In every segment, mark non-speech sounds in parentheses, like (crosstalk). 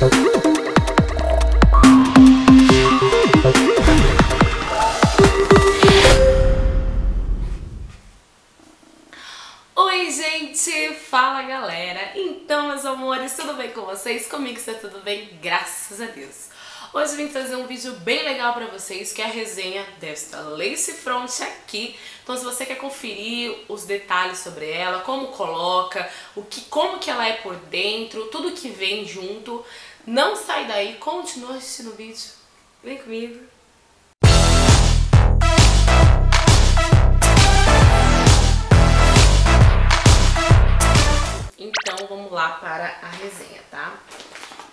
Oi gente, fala galera! Então meus amores, tudo bem com vocês? Comigo está tudo bem, graças a Deus! Hoje vim trazer um vídeo bem legal pra vocês, que é a resenha desta Lace Front aqui. Então se você quer conferir os detalhes sobre ela, como coloca, o que, como que ela é por dentro, tudo que vem junto, não sai daí, continua assistindo o vídeo. Vem comigo! Então vamos lá para a resenha, tá?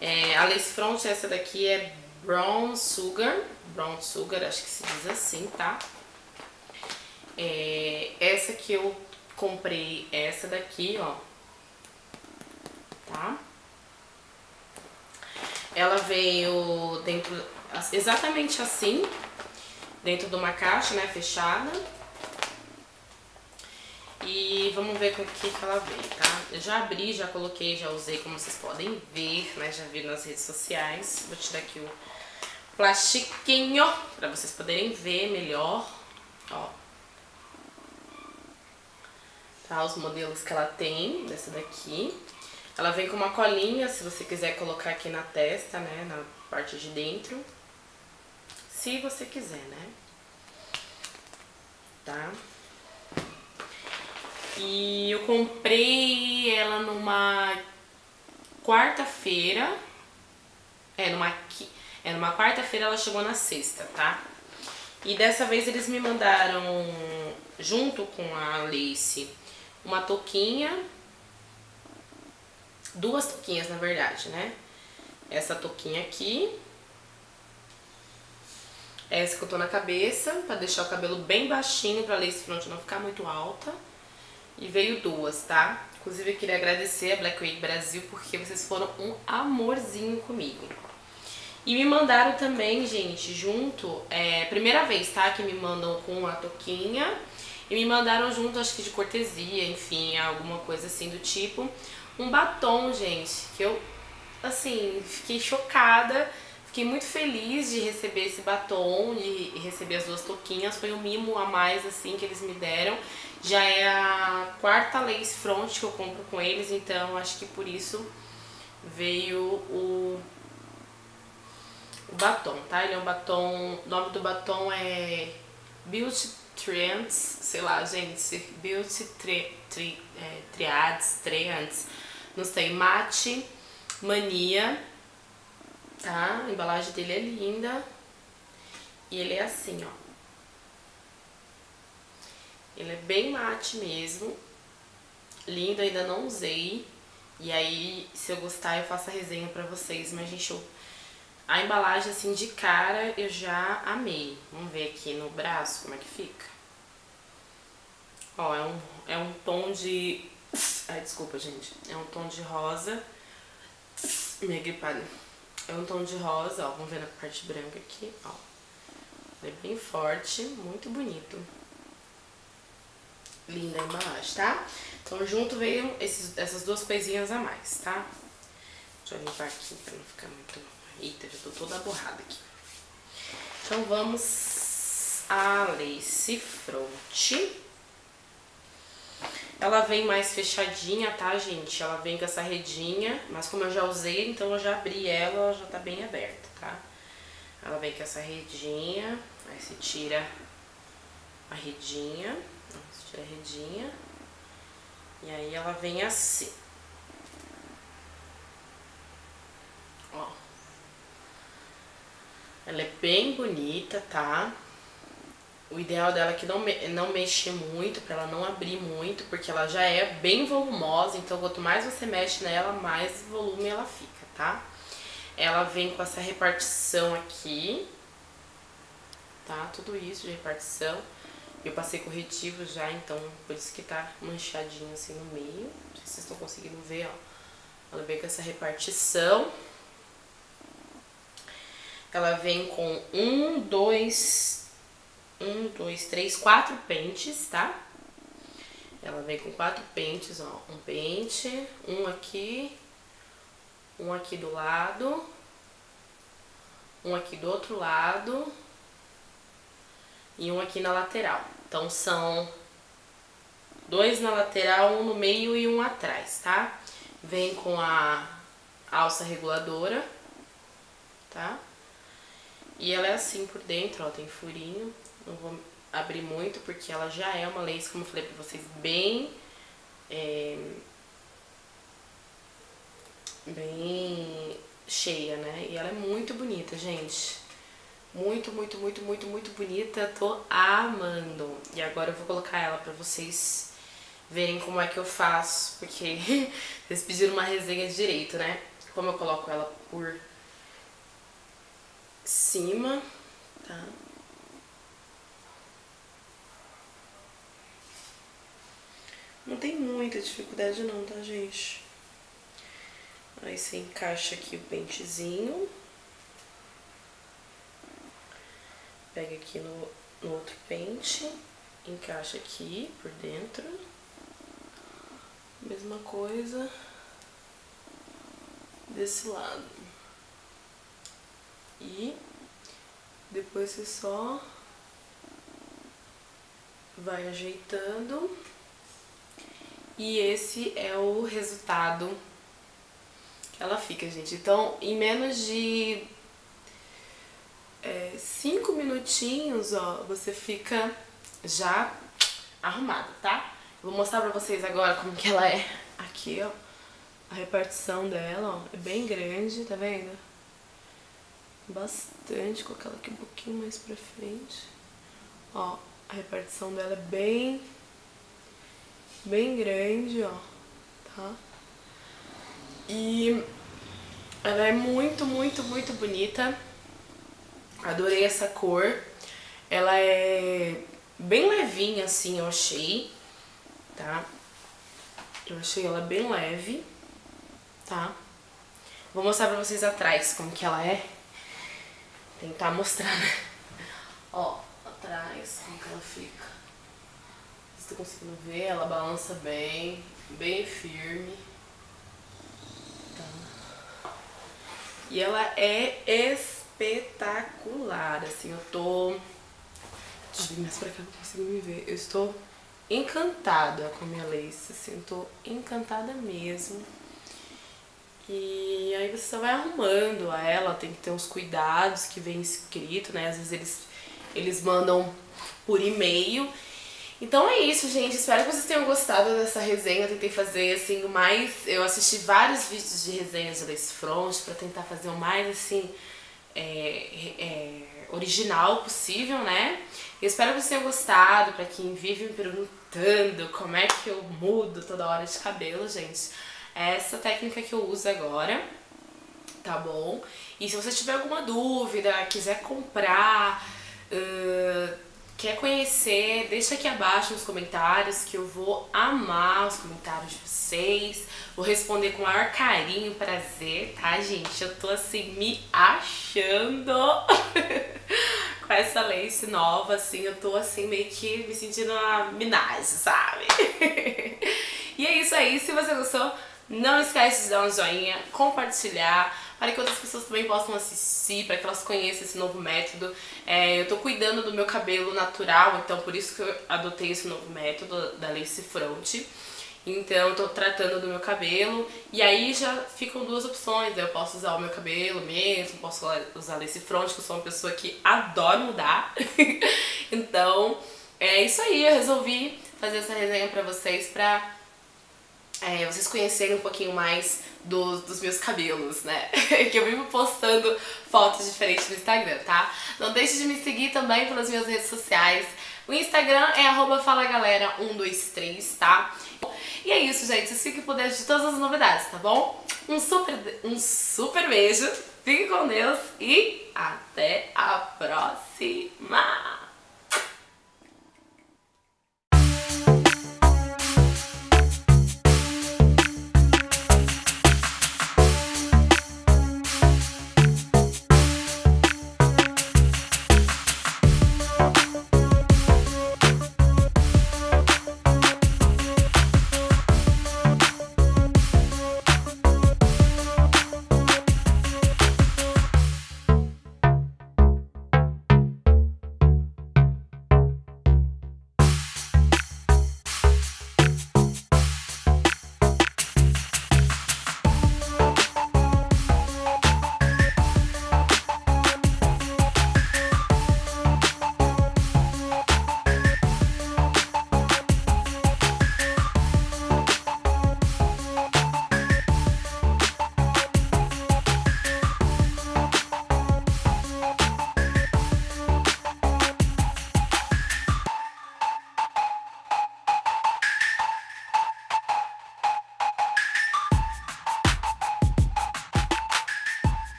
É, a lace front, essa daqui é Brown Sugar, Brown Sugar, acho que se diz assim, tá? É, essa que eu comprei, essa daqui, ó, tá? Ela veio dentro, exatamente assim, dentro de uma caixa, né, fechada. E vamos ver com o que, que ela veio, tá? Eu já abri, já coloquei, já usei, como vocês podem ver, né? Já vi nas redes sociais. Vou tirar aqui o plastiquinho pra vocês poderem ver melhor, ó. Tá, os modelos que ela tem, dessa daqui. Ela vem com uma colinha, se você quiser colocar aqui na testa, né, na parte de dentro. Se você quiser, né? Tá? E eu comprei ela numa quarta-feira. É, numa, é, numa quarta-feira ela chegou na sexta, tá? E dessa vez eles me mandaram, junto com a Lace, uma touquinha. Duas touquinhas, na verdade, né? Essa touquinha aqui. Essa que eu tô na cabeça, pra deixar o cabelo bem baixinho, pra lace front não ficar muito alta. E veio duas, tá? Inclusive eu queria agradecer a Black Week Brasil porque vocês foram um amorzinho comigo. E me mandaram também, gente, junto, é, primeira vez, tá? Que me mandam com a toquinha. E me mandaram junto, acho que de cortesia, enfim, alguma coisa assim do tipo. Um batom, gente, que eu, assim, fiquei chocada. Fiquei muito feliz de receber esse batom, de receber as duas toquinhas. Foi um mimo a mais, assim, que eles me deram. Já é a quarta lace front que eu compro com eles, então acho que por isso veio o, o batom, tá? Ele é um batom, o nome do batom é Beauty Trends, sei lá, gente, Beauty tri, tri, é, Triads, Trends, não sei, Mate, Mania, tá? A embalagem dele é linda. E ele é assim, ó. Ele é bem mate mesmo. Lindo, ainda não usei. E aí, se eu gostar, eu faço a resenha pra vocês. Mas, gente, eu... a embalagem, assim, de cara, eu já amei. Vamos ver aqui no braço como é que fica. Ó, é um, é um tom de... Ai, desculpa, gente. É um tom de rosa. Minha gripada. É um tom de rosa, ó. Vamos ver na parte branca aqui, ó. É bem forte, muito bonito. Linda a embalagem, tá? Então junto veio esses, essas duas coisinhas a mais, tá? Deixa eu limpar aqui pra não ficar muito... Eita, já tô toda borrada aqui. Então vamos a lace front. Ela vem mais fechadinha, tá, gente? Ela vem com essa redinha, mas como eu já usei, então eu já abri ela, ela já tá bem aberta, tá? Ela vem com essa redinha, aí se tira a redinha, se tira a redinha, e aí ela vem assim. Ó. Ela é bem bonita, tá? O ideal dela é que não, me, não mexer muito, pra ela não abrir muito, porque ela já é bem volumosa, então quanto mais você mexe nela, mais volume ela fica, tá? Ela vem com essa repartição aqui, tá? Tudo isso de repartição. Eu passei corretivo já, então por isso que tá manchadinho assim no meio. Não sei se vocês estão conseguindo ver, ó. Ela vem com essa repartição. Ela vem com um, dois, um, dois, três, quatro pentes, tá? Ela vem com quatro pentes, ó. Um pente, um aqui, Um aqui do lado. Um aqui do outro lado. E um aqui na lateral. Então são dois na lateral, um no meio e um atrás, tá? Vem com a alça reguladora, tá? E ela é assim por dentro, ó, tem furinho. Não vou abrir muito porque ela já é uma lace, como eu falei pra vocês, bem... É, bem cheia, né? E ela é muito bonita, gente. Muito, muito, muito, muito, muito bonita. Tô amando. E agora eu vou colocar ela pra vocês verem como é que eu faço, porque (laughs) vocês pediram uma resenha direito, né? Como eu coloco ela por cima, tá? Não tem muita dificuldade não, tá, gente? Aí você encaixa aqui o pentezinho. Pega aqui no, no outro pente, encaixa aqui por dentro. Mesma coisa desse lado. E depois você só vai ajeitando. E esse é o resultado que ela fica, gente. Então, em menos de é, cinco minutinhos, ó, você fica já arrumada, tá? Vou mostrar pra vocês agora como que ela é aqui, ó. A repartição dela, ó, é bem grande, tá vendo? Bastante, com aquela aqui um pouquinho mais pra frente. Ó, a repartição dela é bem, bem grande, ó, tá? E ela é muito, muito, muito bonita. Adorei essa cor. Ela é bem levinha, assim, eu achei, tá? Eu achei ela bem leve, tá? Vou mostrar pra vocês atrás como que ela é. Tentar mostrar, né? (laughs) Ó, atrás, como que ela fica. Vocês estão conseguindo ver? Ela balança bem, bem firme. E ela é espetacular, assim, eu tô... Deixa eu vir mais pra cá, não consigo me ver. Eu estou encantada com a minha lace, assim, eu tô encantada mesmo. E aí você só vai arrumando a ela, tem que ter uns cuidados que vem escrito, né? Às vezes eles, eles mandam por e-mail então é isso, gente. Espero que vocês tenham gostado dessa resenha. Eu tentei fazer, assim, mais... Eu assisti vários vídeos de resenhas de Lace Front pra tentar fazer o mais, assim, é, é, original possível, né? Eu espero que vocês tenham gostado. Pra quem vive me perguntando como é que eu mudo toda hora de cabelo, gente. Essa técnica que eu uso agora, tá bom? E se você tiver alguma dúvida, quiser comprar... Uh, quer conhecer, deixa aqui abaixo nos comentários que eu vou amar os comentários de vocês. Vou responder com o maior carinho, prazer, tá, gente? Eu tô assim me achando (laughs) com essa lace nova, assim, eu tô assim meio que me sentindo uma minagem, sabe? (laughs) e é isso aí, se você gostou, não esquece de dar um joinha, compartilhar, para que outras pessoas também possam assistir, para que elas conheçam esse novo método. É, eu tô cuidando do meu cabelo natural, então por isso que eu adotei esse novo método da Lace Front. Então tô tratando do meu cabelo e aí já ficam duas opções, eu posso usar o meu cabelo mesmo, posso usar lace front, que eu sou uma pessoa que adora mudar. (laughs) então é isso aí, eu resolvi fazer essa resenha pra vocês pra é, vocês conhecerem um pouquinho mais do, dos meus cabelos, né? (laughs) que eu vivo postando fotos diferentes no Instagram, tá? Não deixe de me seguir também pelas minhas redes sociais. O Instagram é falagalera123, tá? E é isso, gente. Vocês fiquem por dentro de todas as novidades, tá bom? Um super, um super beijo, fique com Deus e até a próxima!